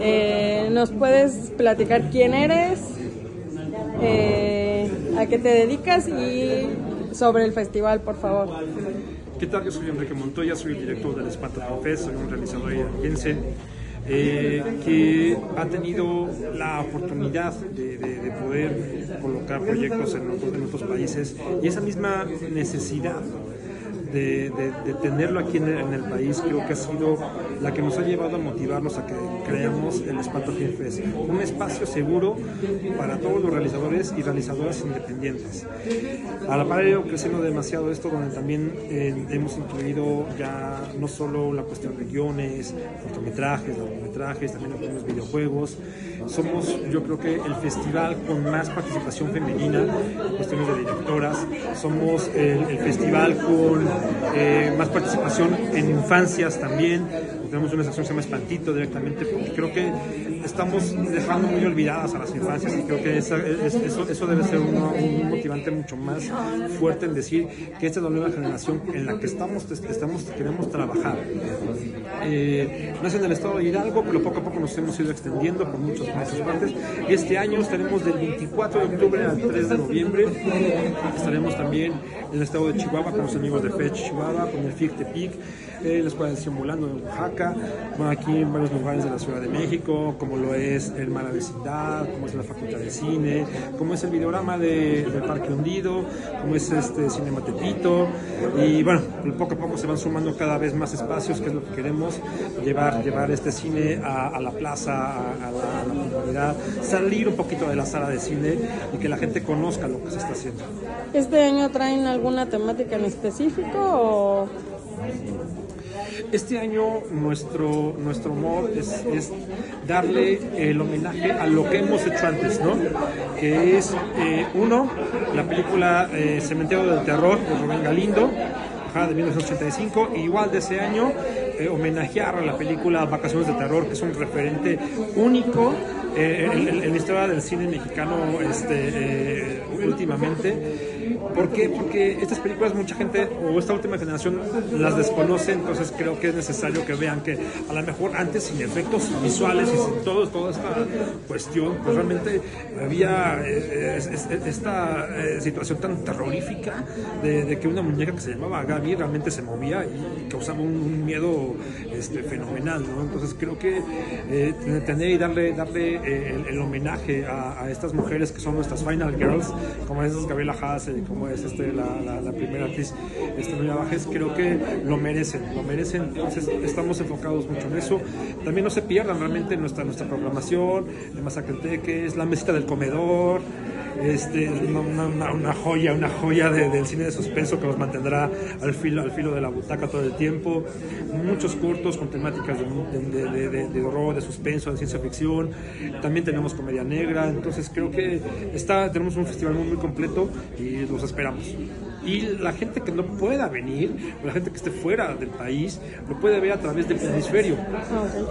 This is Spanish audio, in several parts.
Eh, ¿Nos puedes platicar quién eres, eh, a qué te dedicas y sobre el festival, por favor? ¿Qué tal? Yo soy Enrique Montoya, soy el director del Espanto Fest, soy un realizador iraquiense eh, que ha tenido la oportunidad de, de- de poder colocar proyectos en otros, en otros países y esa misma necesidad de, de- de tenerlo aquí en el, país creo que ha sido la que nos ha llevado a motivarnos a que creemos el Espanto Fest, un espacio seguro para todos los realizadores y realizadoras independientes. A la par creciendo demasiado esto, donde también eh, hemos incluido ya no solo la cuestión de guiones, cortometrajes, largometrajes, también algunos videojuegos. Somos, yo creo que el festival con más participación femenina, en cuestiones de directoras. Somos el festival con eh, más participación en infancias también. Tenemos una sección que se llama Espantito directamente, porque creo que estamos dejando muy olvidadas a las infancias y creo que eso, eso debe ser uno- un motivante mucho más fuerte en decir que esta es la nueva generación en la que estamos, estamos queremos trabajar. Eh, nace en el estado de Hidalgo, pero poco a poco nos hemos ido extendiendo por muchos, muchas partes. Este año estaremos del 24 de octubre al 3 de noviembre. Estaremos también en el estado de Chihuahua con los amigos de FED Chihuahua, con el FIC Tepic, eh, la Escuela de Volando en Oaxaca, bueno, aquí en varios lugares de la Ciudad de México, como lo es el Mala Vecindad, como es la Facultad de Cine, como es el videorama de, del Parque Hundido, como es este Cinema Tepito. Y bueno, poco a poco se van sumando cada vez más espacios, que es lo que queremos, llevar, llevar este cine a, a la plaza, a, a la, a la comunidad, salir un poquito de la sala de cine y que la gente conozca lo que se está haciendo. ¿Este año traen alguna temática en específico o Este año nuestro, nuestro humor es, darle el homenaje a lo que hemos hecho antes, ¿no? Que es, eh, uno, la película eh, Cementerio del Terror de Rubén Galindo, de 1985, y igual de ese año eh, homenajear a la película Vacaciones de Terror, que es un referente único eh, en, la historia del cine mexicano este, últimamente. ¿Por qué? Porque estas películas mucha gente o esta última generación las desconoce, entonces creo que es necesario que vean que a lo mejor antes sin efectos visuales y sin todo, toda esta cuestión, pues realmente había eh, es- es- esta eh, situación tan terrorífica de, que una muñeca que se llamaba Gaby realmente se movía y causaba un, miedo este, fenomenal, ¿no? Entonces creo que eh, tener y darle, darle eh, el, el homenaje a, a estas mujeres que son nuestras Final Girls, como es Gabriela Haase, como es este, la, primera actriz, este, Nuria Bajes, creo que lo merecen, lo merecen, entonces estamos enfocados mucho en eso. También no se pierdan realmente nuestra, nuestra programación, de Masacreteques, la mesita del comedor, este, una, una- una- joya, una joya de- del cine de suspenso que nos mantendrá al filo, al filo de la butaca todo el tiempo. Muchos cortos con temáticas de, de- de- de- de horror, de suspenso, de ciencia ficción. También tenemos comedia negra. Entonces creo que está, tenemos un festival muy, muy completo y los esperamos. Y la gente que no pueda venir, o la gente que esté fuera del país, lo puede ver a través del hemisferio.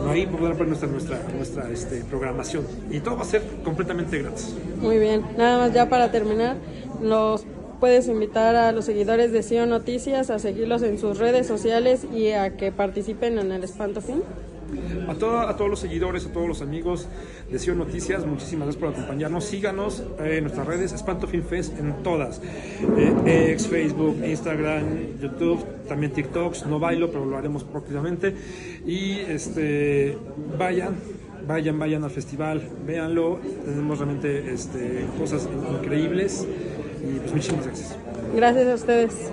Ahí podrá ver nuestra, nuestra, nuestra este, programación. Y todo va a ser completamente gratis. Muy bien, nada más ya para terminar, nos puedes invitar a los seguidores de Sion Noticias a seguirlos en sus redes sociales y a que participen en el Espanto Film. A, todo- a todos los seguidores, a todos los amigos de Sion Noticias, muchísimas gracias por acompañarnos. Síganos eh, en nuestras redes, Espanto Film Fest en todas. Eh, X, Facebook, Instagram, YouTube, también TikToks. No bailo, pero lo haremos próximamente. Y este vayan, vayan, vayan al festival, véanlo. Tenemos realmente este, cosas increíbles. Y pues muchísimas gracias. Gracias a ustedes.